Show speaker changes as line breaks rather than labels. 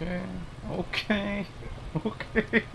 Okay. Okay. Okay.